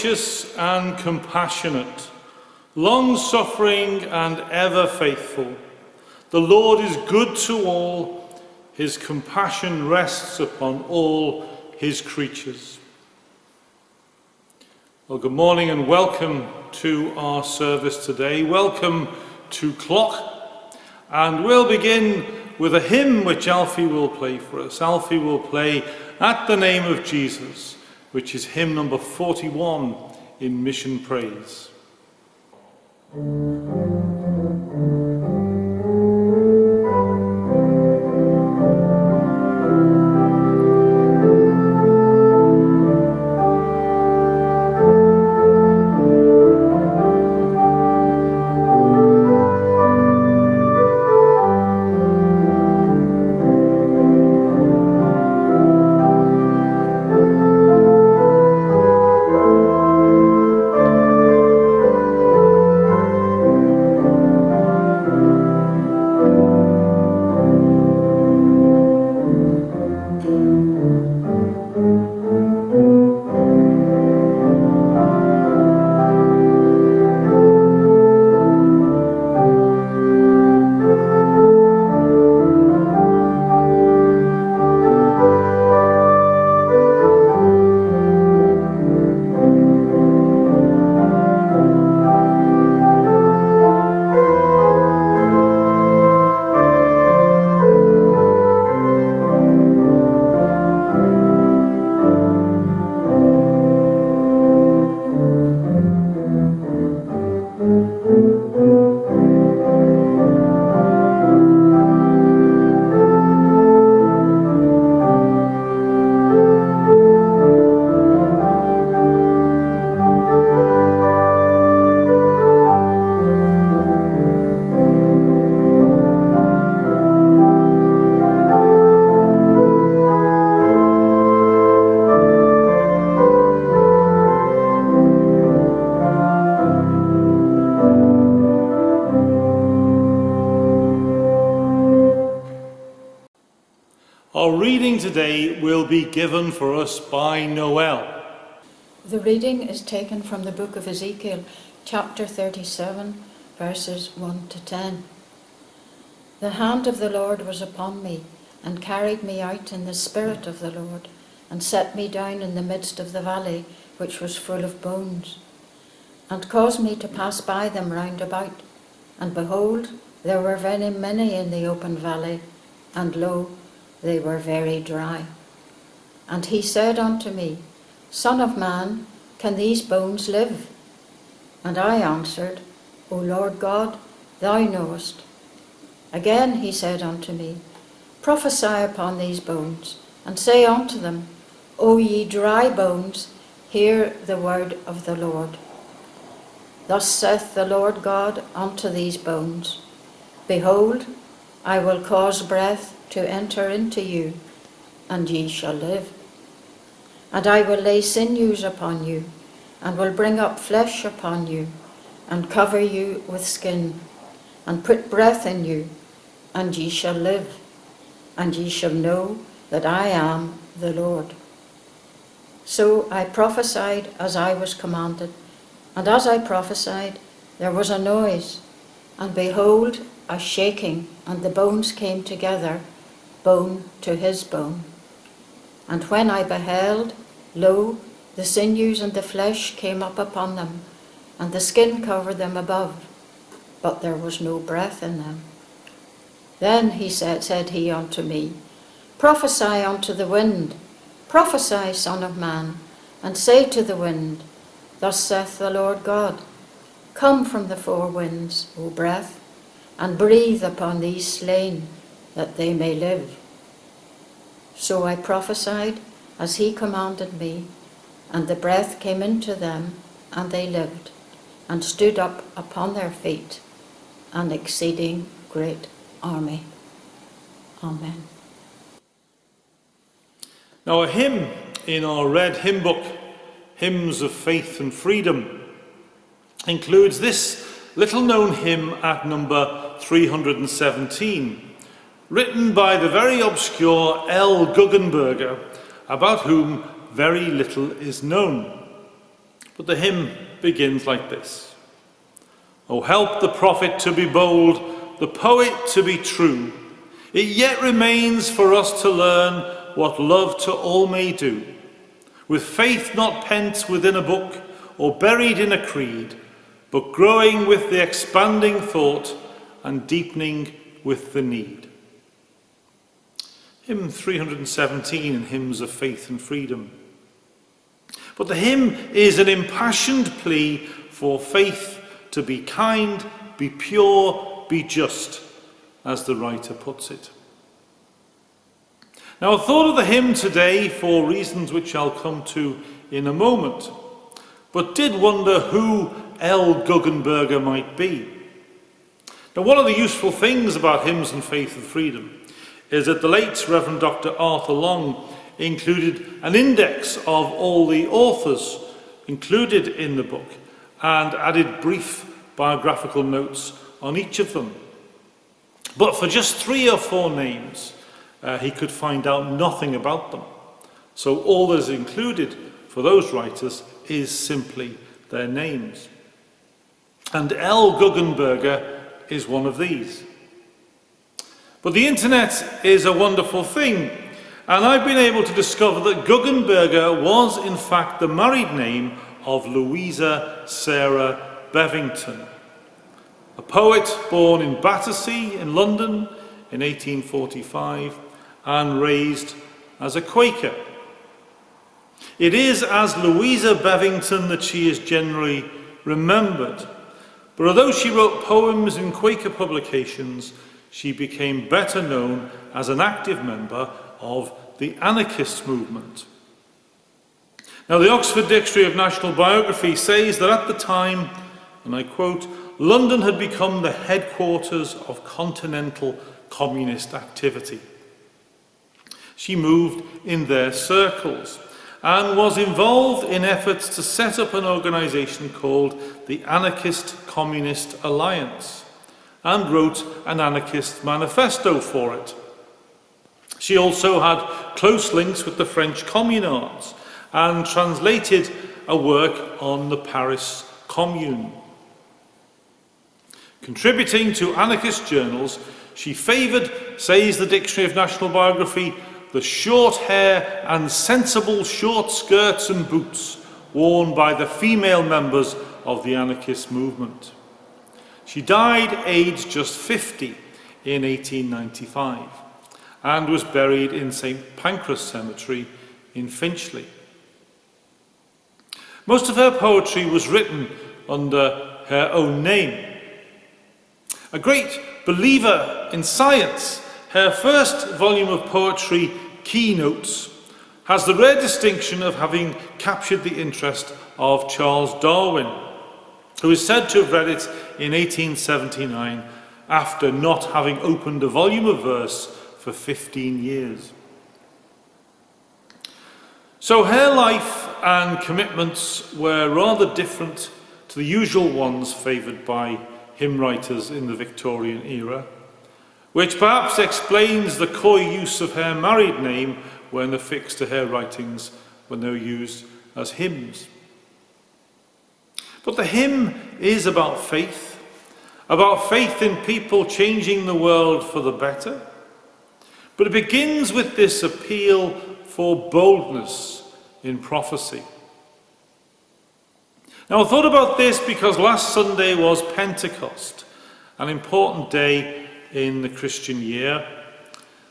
Gracious and compassionate, long suffering and ever faithful. The Lord is good to all, his compassion rests upon all his creatures. Well, good morning and welcome to our service today. Welcome to Clough. And we'll begin with a hymn which Alfie will play for us. Alfie will play At the Name of Jesus, which is hymn number 41 in Mission Praise. Given for us by Noelle. The reading is taken from the book of Ezekiel, chapter 37, verses 1 to 10. The hand of the Lord was upon me, and carried me out in the spirit of the Lord, and set me down in the midst of the valley, which was full of bones, and caused me to pass by them round about. And behold, there were very many in the open valley, and lo, they were very dry. And he said unto me, Son of man, can these bones live? And I answered, O Lord God, thou knowest. Again he said unto me, Prophesy upon these bones, and say unto them, O ye dry bones, hear the word of the Lord. Thus saith the Lord God unto these bones Behold, I will cause breath to enter into you, and ye shall live. And I will lay sinews upon you, and will bring up flesh upon you, and cover you with skin, and put breath in you, and ye shall live, and ye shall know that I am the Lord. So I prophesied as I was commanded, and as I prophesied, there was a noise, and behold, a shaking, and the bones came together bone to his bone. And when I beheld, lo, the sinews and the flesh came up upon them, and the skin covered them above, but there was no breath in them. Then he said, said he unto me, Prophesy unto the wind, prophesy, Son of Man, and say to the wind, Thus saith the Lord God, Come from the four winds, O breath, and breathe upon these slain, that they may live. So I prophesied as he commanded me, and the breath came into them, and they lived, and stood up upon their feet, an exceeding great army. Amen. Now, a hymn in our red hymn book, Hymns of Faith and Freedom, includes this little known hymn at number 317 written by the very obscure L. Guggenberger, about whom very little is known. But the hymn begins like this Oh, help the prophet to be bold, the poet to be true. It yet remains for us to learn what love to all may do. With faith not pent within a book or buried in a creed, but growing with the expanding thought and deepening with the need. Hymn 317 in Hymns of Faith and Freedom. But the hymn is an impassioned plea for faith to be kind, be pure, be just, as the writer puts it. Now, I thought of the hymn today for reasons which I'll come to in a moment, but did wonder who L. Guggenberger might be. Now, one of the useful things about hymns and faith and freedom is that the late Reverend Dr. Arthur Long included an index of all the authors included in the book and added brief biographical notes on each of them. But for just three or four names, uh, he could find out nothing about them. So all that is included for those writers is simply their names. And L. Guggenberger is one of these. But the internet is a wonderful thing, and I've been able to discover that Guggenberger was in fact the married name of Louisa Sarah Bevington, a poet born in Battersea in London in 1845 and raised as a Quaker. It is as Louisa Bevington that she is generally remembered. But although she wrote poems in Quaker publications, she became better known as an active member of the anarchist movement. Now, the Oxford Dictionary of National Biography says that at the time, and I quote, London had become the headquarters of continental communist activity. She moved in their circles and was involved in efforts to set up an organisation called the Anarchist Communist Alliance and wrote an anarchist manifesto for it. She also had close links with the French communards and translated a work on the Paris Commune. Contributing to anarchist journals, she favoured, says the Dictionary of National Biography, the short hair and sensible short skirts and boots worn by the female members of the anarchist movement. She died aged just 50 in 1895 and was buried in St Pancras Cemetery in Finchley. Most of her poetry was written under her own name. A great believer in science, her first volume of poetry, Keynotes, has the rare distinction of having captured the interest of Charles Darwin, who is said to have read it in 1879 after not having opened a volume of verse for 15 years. So her life and commitments were rather different to the usual ones favoured by hymn writers in the Victorian era which perhaps explains the coy use of her married name when affixed to her writings when they were used as hymns. But the hymn is about faith, about faith in people changing the world for the better. But it begins with this appeal for boldness in prophecy. Now, I thought about this because last Sunday was Pentecost, an important day in the Christian year.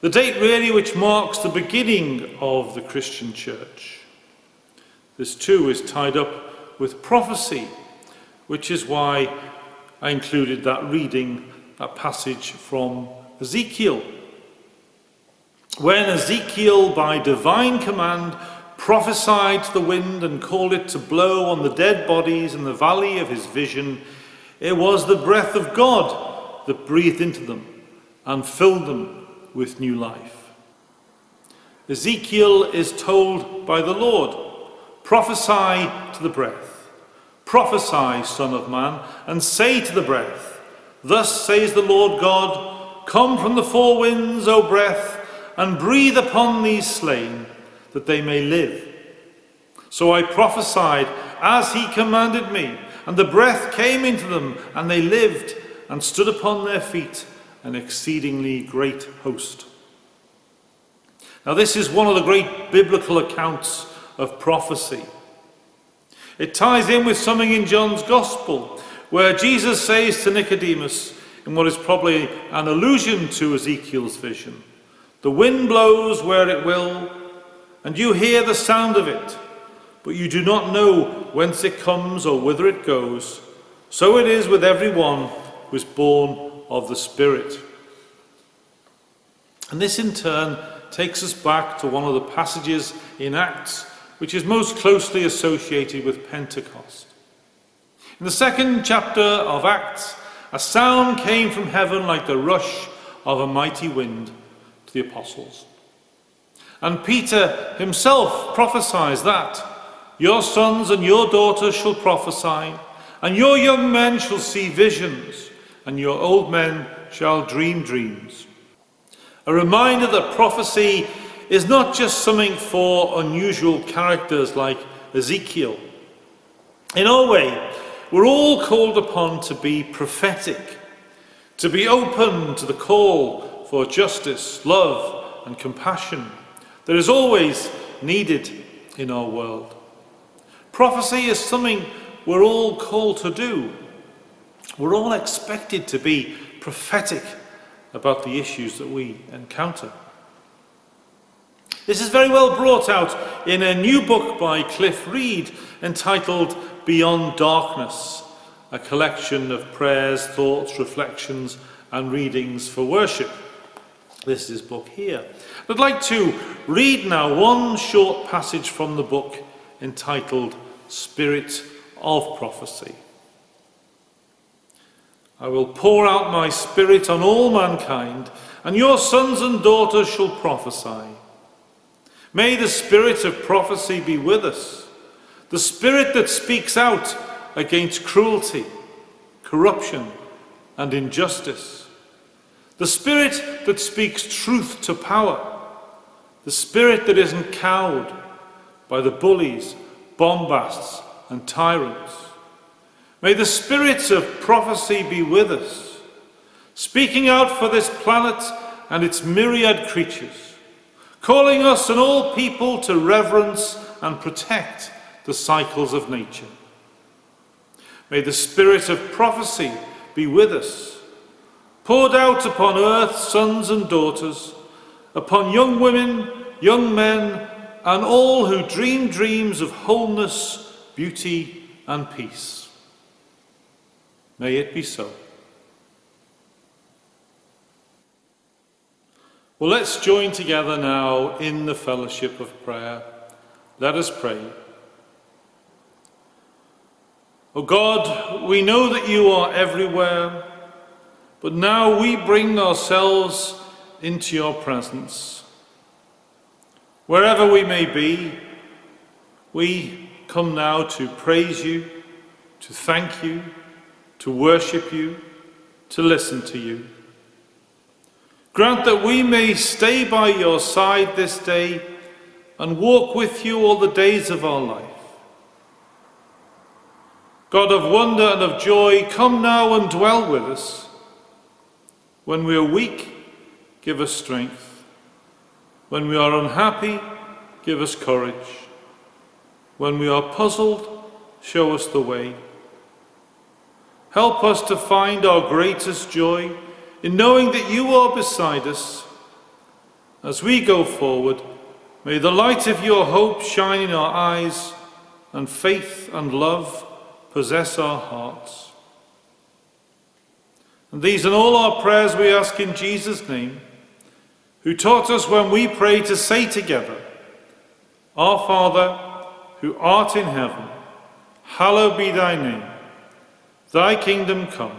The date really which marks the beginning of the Christian church. This too is tied up with prophecy, which is why I included that reading, that passage from Ezekiel. When Ezekiel, by divine command, prophesied to the wind and called it to blow on the dead bodies in the valley of his vision, it was the breath of God that breathed into them and filled them with new life. Ezekiel is told by the Lord, prophesy to the breath, prophesy, Son of Man, and say to the breath, Thus says the Lord God, Come from the four winds, O breath, and breathe upon these slain, that they may live. So I prophesied, as he commanded me. And the breath came into them, and they lived and stood upon their feet, an exceedingly great host. Now, this is one of the great biblical accounts of prophecy. It ties in with something in John's Gospel, where Jesus says to Nicodemus, in what is probably an allusion to Ezekiel's vision, The wind blows where it will, and you hear the sound of it, but you do not know whence it comes or whither it goes. So it is with every one who is born of the Spirit. And this in turn takes us back to one of the passages in Acts which is most closely associated with Pentecost. In the second chapter of Acts, a sound came from heaven like the rush of a mighty wind to the apostles. And Peter himself prophesies that your sons and your daughters shall prophesy, and your young men shall see visions, and your old men shall dream dreams. A reminder that prophecy is not just something for unusual characters like Ezekiel. In our way, we're all called upon to be prophetic, to be open to the call for justice, love, and compassion that is always needed in our world. Prophecy is something we're all called to do. We're all expected to be prophetic about the issues that we encounter. This is very well brought out in a new book by Cliff Reed entitled Beyond Darkness, a collection of prayers, thoughts, reflections, and readings for worship. This is his book here. I'd like to read now one short passage from the book entitled Spirit of Prophecy. I will pour out my spirit on all mankind, and your sons and daughters shall prophesy. May the spirit of prophecy be with us, the spirit that speaks out against cruelty, corruption, and injustice, the spirit that speaks truth to power, the spirit that isn't cowed by the bullies, bombasts, and tyrants. May the spirits of prophecy be with us, speaking out for this planet and its myriad creatures calling us and all people to reverence and protect the cycles of nature. May the spirit of prophecy be with us, poured out upon earth, sons and daughters, upon young women, young men, and all who dream dreams of wholeness, beauty, and peace. May it be so. Well, let's join together now in the fellowship of prayer. Let us pray. O oh God, we know that you are everywhere, but now we bring ourselves into your presence. Wherever we may be, we come now to praise you, to thank you, to worship you, to listen to you. Grant that we may stay by your side this day and walk with you all the days of our life. God of wonder and of joy, come now and dwell with us. When we are weak, give us strength. When we are unhappy, give us courage. When we are puzzled, show us the way. Help us to find our greatest joy in knowing that you are beside us. As we go forward, may the light of your hope shine in our eyes, and faith and love possess our hearts. And these and all our prayers we ask in Jesus' name, who taught us when we pray to say together, Our Father, who art in heaven, hallowed be thy name. Thy kingdom come.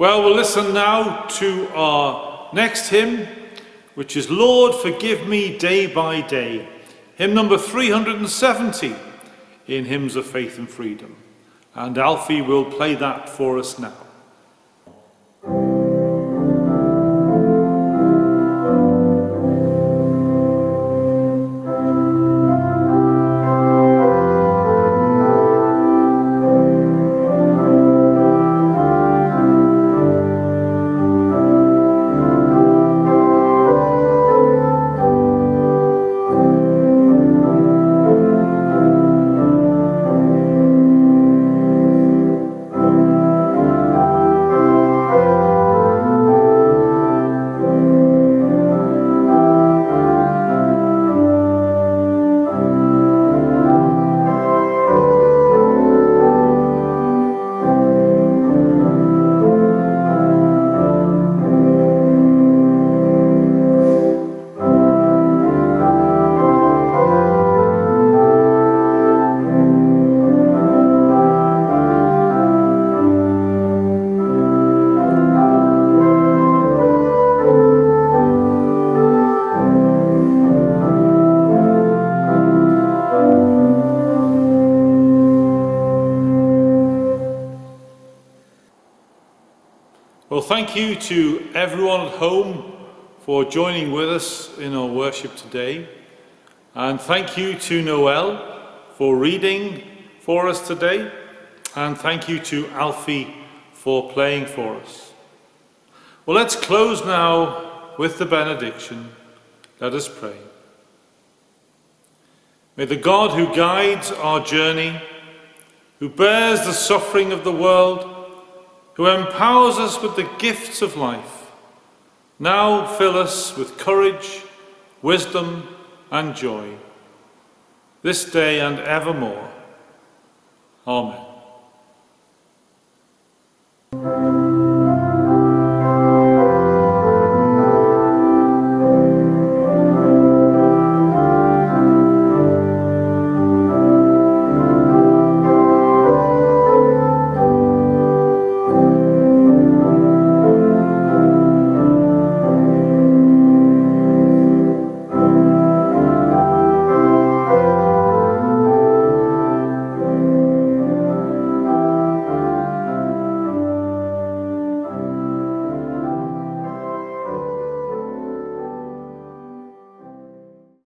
Well, we'll listen now to our next hymn, which is Lord, Forgive Me Day by Day, hymn number 370 in Hymns of Faith and Freedom. And Alfie will play that for us now. Thank you to everyone at home for joining with us in our worship today. And thank you to Noelle for reading for us today. And thank you to Alfie for playing for us. Well, let's close now with the benediction. Let us pray. May the God who guides our journey, who bears the suffering of the world, who empowers us with the gifts of life, now fill us with courage, wisdom, and joy, this day and evermore. Amen.